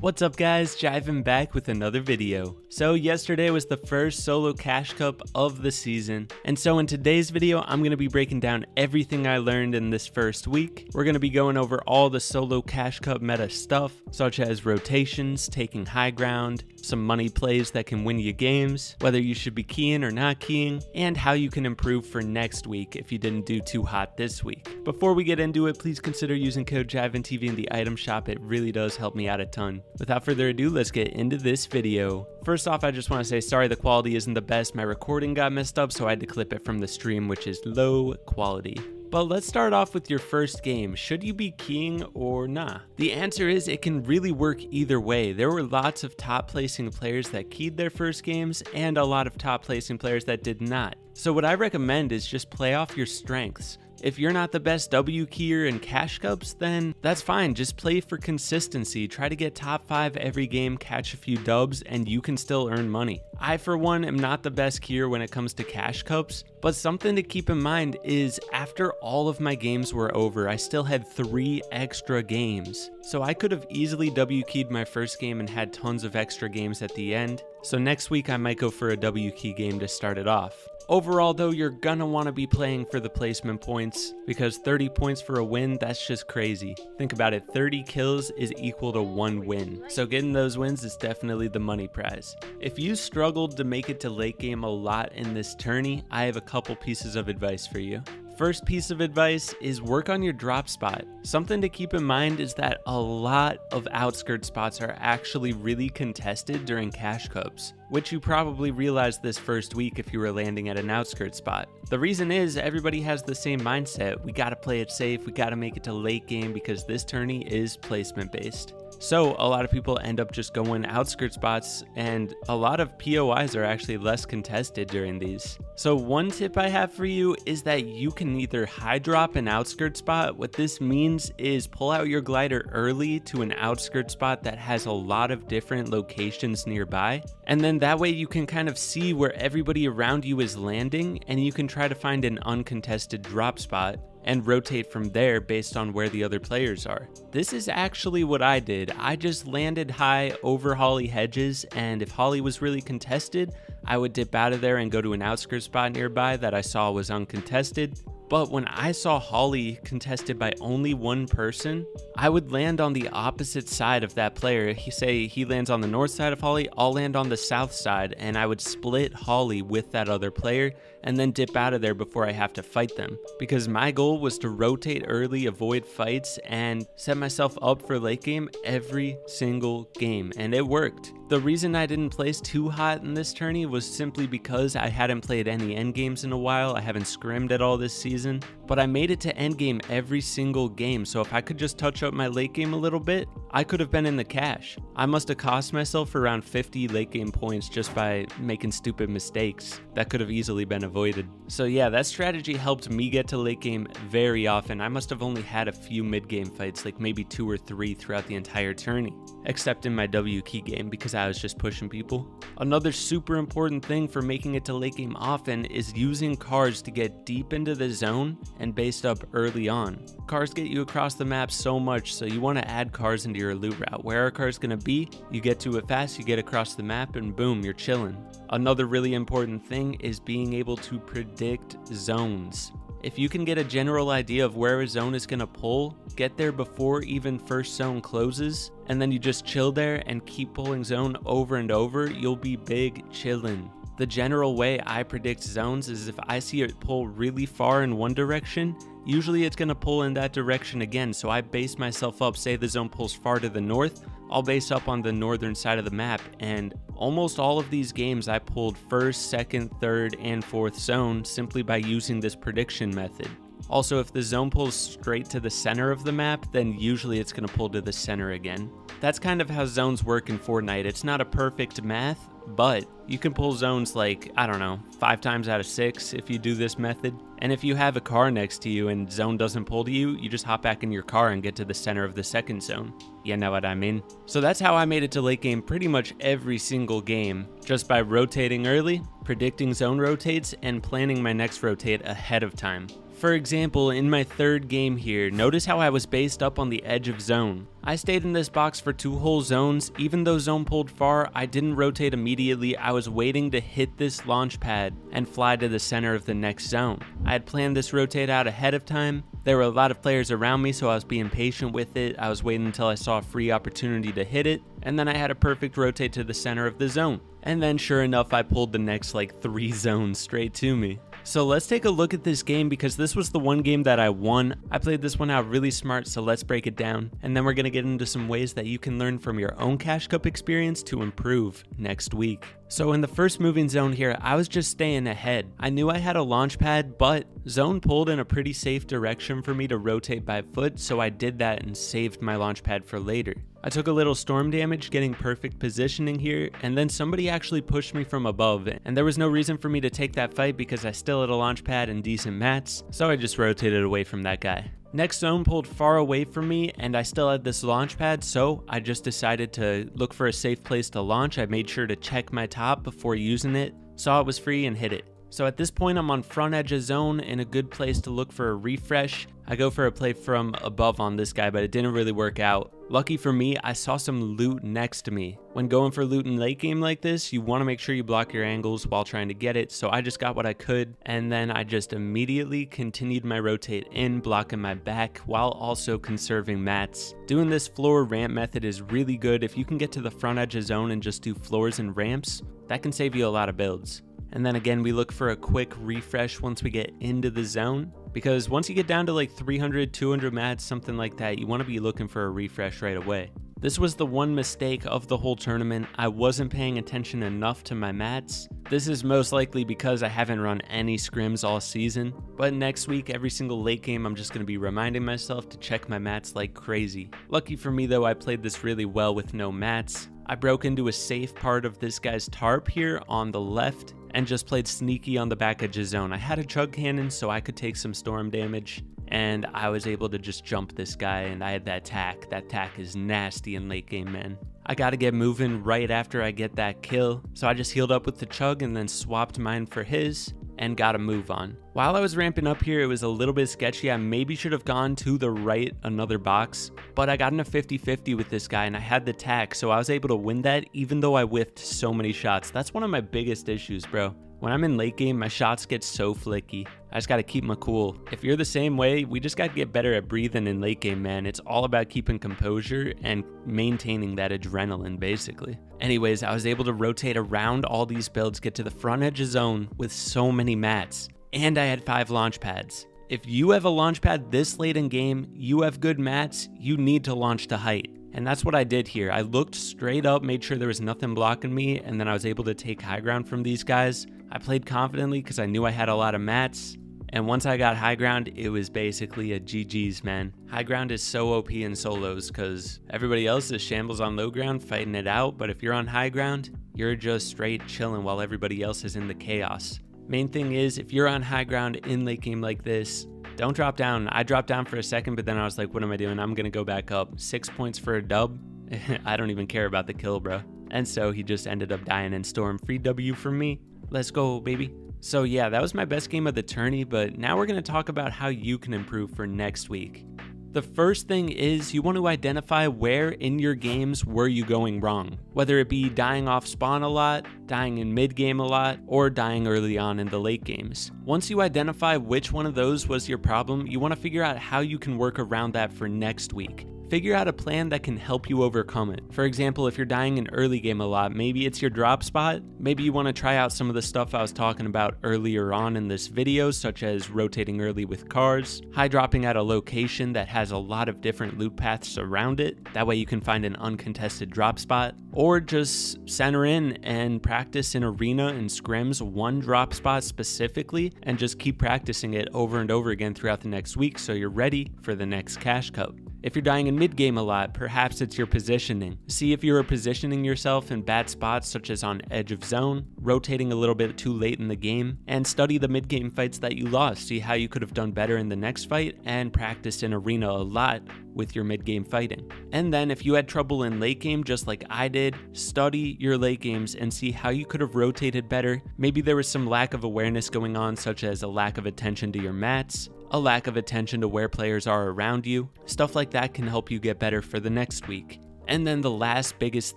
What's up guys, Jivan back with another video. So yesterday was the first solo cash cup of the season, and so in today's video I'm going to be breaking down everything I learned in this first week. We're going to be going over all the solo cash cup meta stuff, such as rotations, taking high ground, some money plays that can win you games, whether you should be keying or not keying, and how you can improve for next week if you didn't do too hot this week. Before we get into it, please consider using code JivanTV in the item shop, it really does help me out a ton. Without further ado, let's get into this video. First off, I just want to say sorry the quality isn't the best. My recording got messed up, so I had to clip it from the stream, which is low quality. But let's start off with your first game. Should you be keying or nah? The answer is it can really work either way. There were lots of top placing players that keyed their first games and a lot of top placing players that did not. So what I recommend is just play off your strengths. If you're not the best W keyer in cash cups, then that's fine. Just play for consistency. Try to get top five every game, catch a few dubs, and you can still earn money. I, for one, am not the best keyer when it comes to cash cups, but something to keep in mind is after all of my games were over, I still had three extra games. So I could have easily W keyed my first game and had tons of extra games at the end. So next week I might go for a W key game to start it off. Overall though, you're gonna wanna be playing for the placement points because 30 points for a win, that's just crazy. Think about it, 30 kills is equal to one win. So getting those wins is definitely the money prize. If you struggled to make it to late game a lot in this tourney, I have a couple pieces of advice for you. First piece of advice is work on your drop spot. Something to keep in mind is that a lot of outskirt spots are actually really contested during cash cups, which you probably realized this first week if you were landing at an outskirt spot. The reason is everybody has the same mindset. We gotta play it safe, we gotta make it to late game because this tourney is placement based. So a lot of people end up just going outskirt spots and a lot of POIs are actually less contested during these. So one tip I have for you is that you can either high drop an outskirt spot. What this means is pull out your glider early to an outskirt spot that has a lot of different locations nearby. And then that way you can kind of see where everybody around you is landing and you can try to find an uncontested drop spot and rotate from there based on where the other players are. This is actually what I did. I just landed high over Holly hedges, and if Holly was really contested, I would dip out of there and go to an outskirt spot nearby that I saw was uncontested. But when I saw Holly contested by only one person, I would land on the opposite side of that player. He say he lands on the north side of Holly, I'll land on the south side, and I would split Holly with that other player and then dip out of there before I have to fight them. Because my goal was to rotate early, avoid fights, and set myself up for late game every single game, and it worked. The reason I didn't place too hot in this tourney was simply because I hadn't played any end games in a while, I haven't scrimmed at all this season, but I made it to endgame every single game, so if I could just touch up my late game a little bit, I could have been in the cash. I must have cost myself around 50 late game points just by making stupid mistakes that could have easily been avoided. So yeah, that strategy helped me get to late game very often. I must have only had a few mid game fights, like maybe two or three throughout the entire tourney, except in my W key game because I was just pushing people. Another super important thing for making it to late game often is using cards to get deep into the zone and based up early on. Cars get you across the map so much, so you want to add cars into your loot route. Where are cars going to be? You get to it fast, you get across the map, and boom, you're chilling. Another really important thing is being able to predict zones. If you can get a general idea of where a zone is going to pull, get there before even first zone closes, and then you just chill there and keep pulling zone over and over, you'll be big chillin'. The general way I predict zones is if I see it pull really far in one direction, usually it's going to pull in that direction again. So I base myself up, say the zone pulls far to the north, I'll base up on the northern side of the map. And almost all of these games I pulled first, second, third, and fourth zone simply by using this prediction method. Also, if the zone pulls straight to the center of the map, then usually it's going to pull to the center again. That's kind of how zones work in Fortnite. It's not a perfect math, but you can pull zones like, I don't know, five times out of six if you do this method. And if you have a car next to you and zone doesn't pull to you, you just hop back in your car and get to the center of the second zone. You know what I mean? So that's how I made it to late game pretty much every single game, just by rotating early, predicting zone rotates, and planning my next rotate ahead of time. For example, in my third game here, notice how I was based up on the edge of zone. I stayed in this box for two whole zones, even though zone pulled far, I didn't rotate immediately, I was waiting to hit this launch pad and fly to the center of the next zone. I had planned this rotate out ahead of time, there were a lot of players around me so I was being patient with it, I was waiting until I saw a free opportunity to hit it, and then I had a perfect rotate to the center of the zone. And then sure enough I pulled the next like three zones straight to me. So let's take a look at this game because this was the one game that I won. I played this one out really smart, so let's break it down. And then we're to get into some ways that you can learn from your own Cash Cup experience to improve next week. So in the first moving zone here, I was just staying ahead. I knew I had a launch pad, but zone pulled in a pretty safe direction for me to rotate by foot, so I did that and saved my launch pad for later. I took a little storm damage getting perfect positioning here, and then somebody actually pushed me from above, and there was no reason for me to take that fight because I still had a launch pad and decent mats, so I just rotated away from that guy. Next zone pulled far away from me and I still had this launch pad so I just decided to look for a safe place to launch. I made sure to check my top before using it, saw it was free and hit it. So at this point I'm on front edge of zone in a good place to look for a refresh. I go for a play from above on this guy but it didn't really work out. Lucky for me, I saw some loot next to me. When going for loot in late game like this, you want to make sure you block your angles while trying to get it, so I just got what I could, and then I just immediately continued my rotate in, blocking my back, while also conserving mats. Doing this floor ramp method is really good if you can get to the front edge of zone and just do floors and ramps, that can save you a lot of builds. And then again, we look for a quick refresh once we get into the zone. Because once you get down to like 300, 200 mats, something like that, you want to be looking for a refresh right away. This was the one mistake of the whole tournament. I wasn't paying attention enough to my mats. This is most likely because I haven't run any scrims all season, but next week, every single late game, I'm just going to be reminding myself to check my mats like crazy. Lucky for me though, I played this really well with no mats. I broke into a safe part of this guy's tarp here on the left and just played sneaky on the back edge of zone. I had a chug cannon so I could take some storm damage and I was able to just jump this guy and I had that tack. That tack is nasty in late game, man. I gotta get moving right after I get that kill, so I just healed up with the chug and then swapped mine for his and got a move on. While I was ramping up here, it was a little bit sketchy. I maybe should have gone to the right another box, but I got in a 50-50 with this guy and I had the tack, so I was able to win that even though I whiffed so many shots. That's one of my biggest issues, bro. When I'm in late game, my shots get so flicky. I just gotta keep my cool. If you're the same way, we just gotta get better at breathing in late game, man. It's all about keeping composure and maintaining that adrenaline, basically. Anyways, I was able to rotate around all these builds, get to the front edge of zone with so many mats, and I had five launch pads. If you have a launch pad this late in game, you have good mats, you need to launch to height. And that's what I did here. I looked straight up, made sure there was nothing blocking me, and then I was able to take high ground from these guys. I played confidently because I knew I had a lot of mats. And once I got high ground, it was basically a GG's, man. High ground is so OP in solos because everybody else is shambles on low ground fighting it out. But if you're on high ground, you're just straight chilling while everybody else is in the chaos. Main thing is, if you're on high ground in late game like this, don't drop down. I dropped down for a second, but then I was like, what am I doing? I'm going to go back up. Six points for a dub. I don't even care about the kill, bro. And so he just ended up dying in Storm. Free W for me. Let's go, baby. So yeah, that was my best game of the tourney, but now we're going to talk about how you can improve for next week. The first thing is you want to identify where in your games were you going wrong, whether it be dying off spawn a lot, dying in mid game a lot, or dying early on in the late games. Once you identify which one of those was your problem, you want to figure out how you can work around that for next week. Figure out a plan that can help you overcome it. For example, if you're dying in early game a lot, maybe it's your drop spot. Maybe you want to try out some of the stuff I was talking about earlier on in this video, such as rotating early with cars, high dropping at a location that has a lot of different loot paths around it. That way you can find an uncontested drop spot, or just center in and practice in arena and scrims one drop spot specifically and just keep practicing it over and over again throughout the next week so you're ready for the next cash cup. If you're dying in mid game a lot, perhaps it's your positioning. See if you are positioning yourself in bad spots such as on edge of zone, rotating a little bit too late in the game, and study the mid game fights that you lost. See how you could have done better in the next fight and practice in arena a lot with your mid game fighting. And then if you had trouble in late game just like I did, study your late games and see how you could have rotated better. Maybe there was some lack of awareness going on such as a lack of attention to your mats, a lack of attention to where players are around you. Stuff like that can help you get better for the next week. And then the last biggest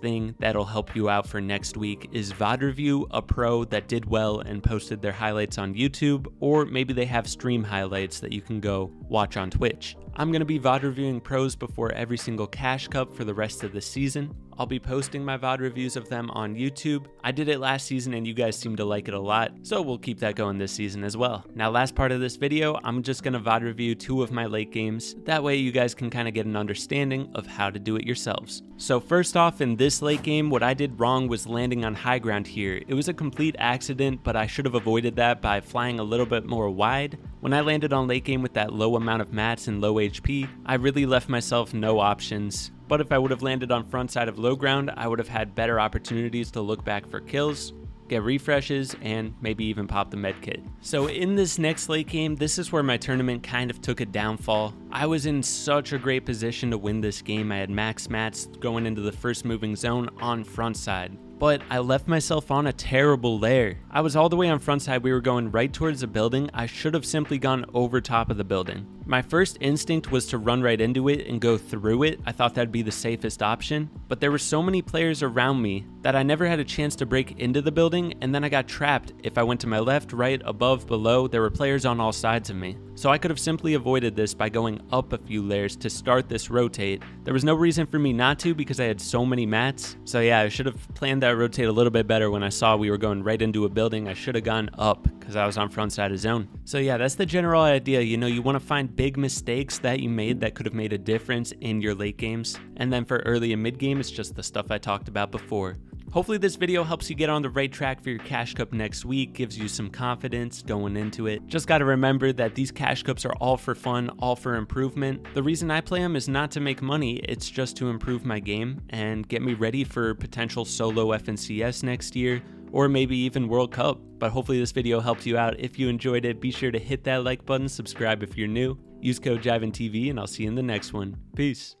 thing that'll help you out for next week is VOD review a pro that did well and posted their highlights on YouTube, or maybe they have stream highlights that you can go watch on Twitch. I'm going to be VOD reviewing pros before every single Cash Cup for the rest of the season. I'll be posting my VOD reviews of them on YouTube. I did it last season and you guys seem to like it a lot, so we'll keep that going this season as well. Now last part of this video, I'm just going to VOD review two of my late games. That way you guys can kind of get an understanding of how to do it yourselves. So first off, in this late game, what I did wrong was landing on high ground here. It was a complete accident, but I should have avoided that by flying a little bit more wide. When I landed on late game with that low amount of mats and low HP, I really left myself no options. But if I would have landed on front side of low ground, I would have had better opportunities to look back for kills, get refreshes, and maybe even pop the med kit. So in this next late game, this is where my tournament kind of took a downfall. I was in such a great position to win this game. I had max mats going into the first moving zone on front side but I left myself on a terrible lair. I was all the way on front side, we were going right towards the building. I should have simply gone over top of the building. My first instinct was to run right into it and go through it. I thought that'd be the safest option, but there were so many players around me that I never had a chance to break into the building and then I got trapped. If I went to my left, right, above, below, there were players on all sides of me. So I could have simply avoided this by going up a few layers to start this rotate. There was no reason for me not to because I had so many mats. So yeah, I should have planned that rotate a little bit better when I saw we were going right into a building. I should have gone up because I was on front side of zone. So yeah, that's the general idea. You know, you want to find big mistakes that you made that could have made a difference in your late games. And then for early and mid game, it's just the stuff I talked about before. Hopefully this video helps you get on the right track for your Cash Cup next week, gives you some confidence going into it. Just gotta remember that these Cash Cups are all for fun, all for improvement. The reason I play them is not to make money, it's just to improve my game and get me ready for potential solo FNCS next year, or maybe even World Cup. But hopefully this video helped you out. If you enjoyed it, be sure to hit that like button, subscribe if you're new, use code JivanTV, and I'll see you in the next one. Peace.